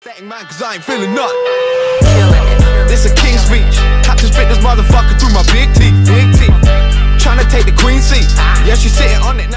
Fatting man, cause I ain't feeling nut. This a king's speech. Had to spit this motherfucker through my big teeth. Big teeth. Trying to take the queen seat. Yeah, she's sitting on it.